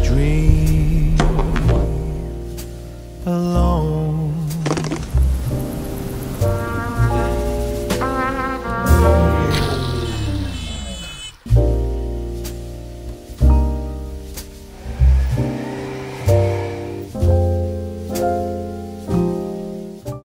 Dream alone.